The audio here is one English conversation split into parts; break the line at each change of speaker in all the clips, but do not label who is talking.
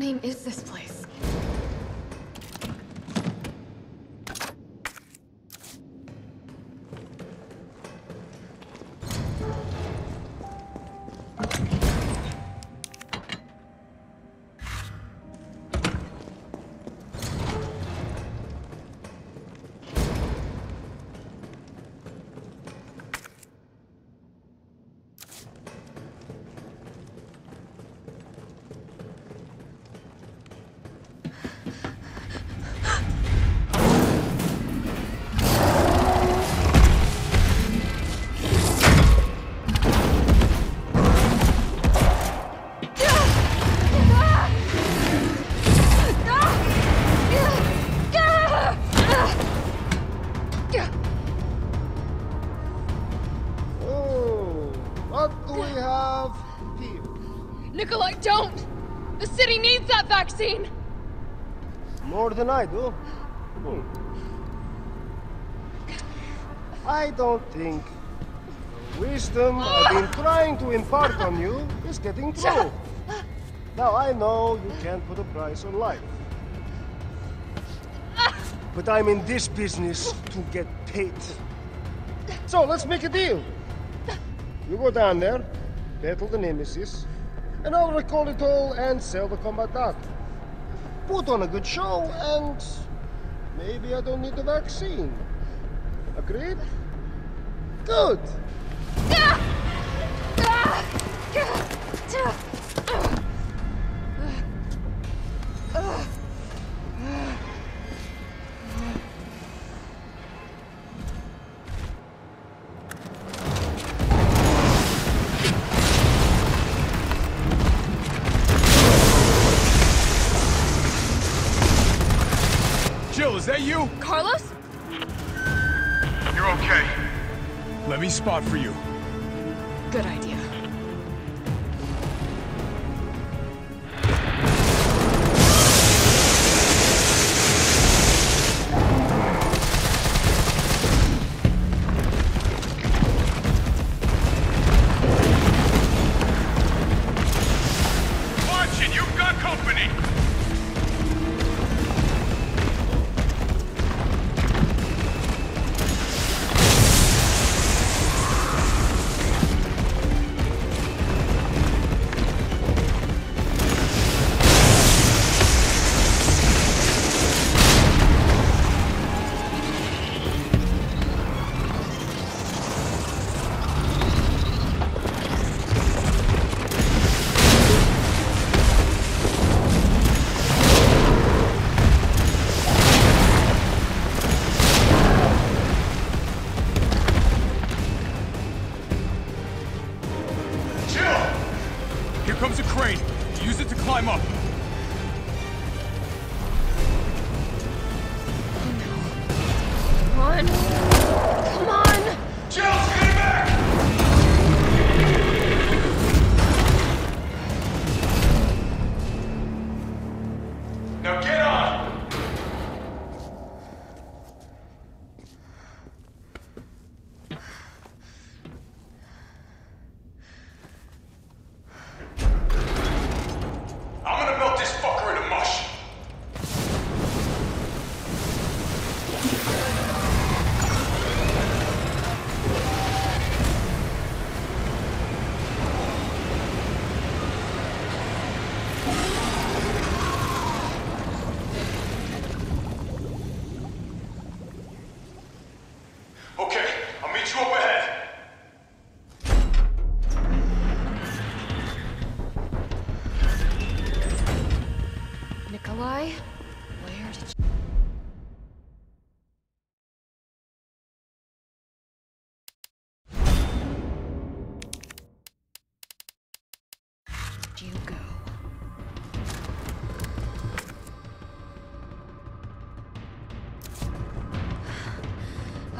Name is this place?
Do we have here?
Nikolai, don't! The city needs that vaccine!
More than I do. Hmm. I don't think the wisdom I've been trying to impart on you is getting through. Now I know you can't put a price on life. But I'm in this business to get paid. So let's make a deal. You go down there, battle the Nemesis, and I'll recall it all and sell the combat art. Put on a good show, and maybe I don't need the vaccine. Agreed? Good.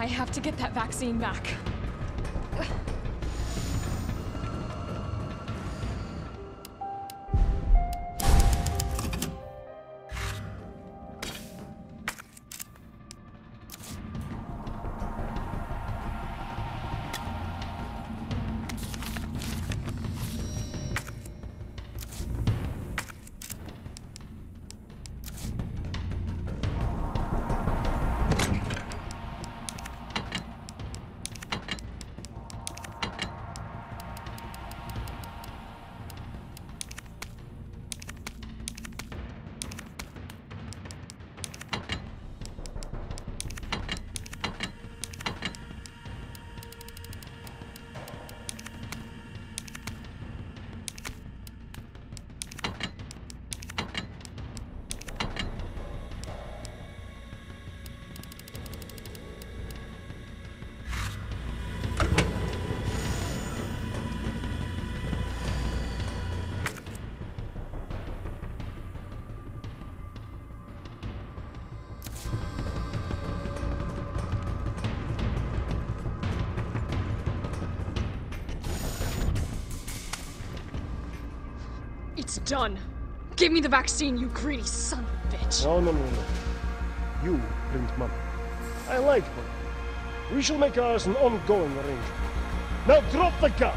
I have to get that vaccine back. It's done. Give me the vaccine, you greedy son of a bitch.
No, no, no, no. You print money. I like money. We shall make ours an ongoing arrangement. Now drop the gun!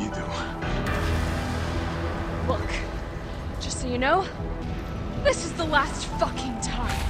You do.
Look, just so you know, this is the last fucking time.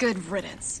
Good riddance.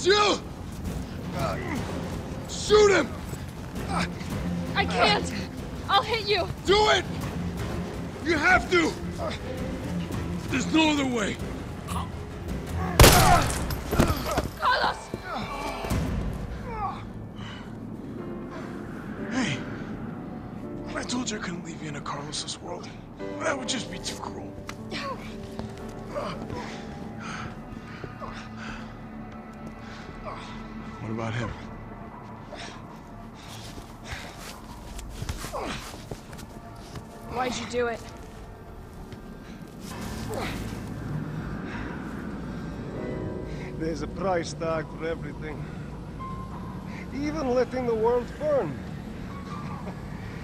Jill! Shoot him!
I can't! I'll hit you!
Do it! You have to! There's no other way. I told you I couldn't leave you in a Carlos's world. That would just be too cruel. What about him?
Why'd you do it?
There's a price tag for everything. Even letting the world burn.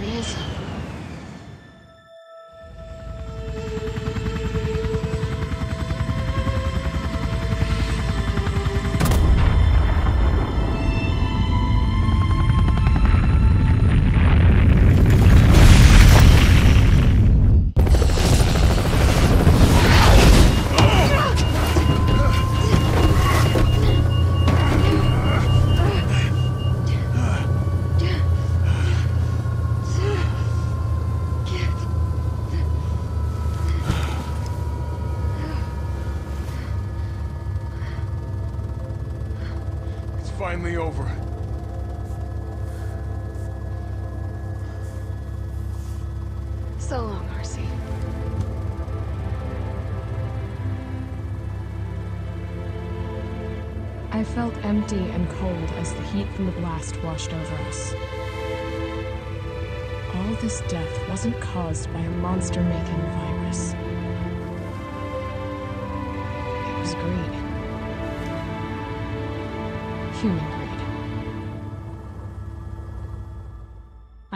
He is.
Finally over.
So long, Marcy.
I felt empty and cold as the heat from the blast washed over us. All this death wasn't caused by a monster making virus.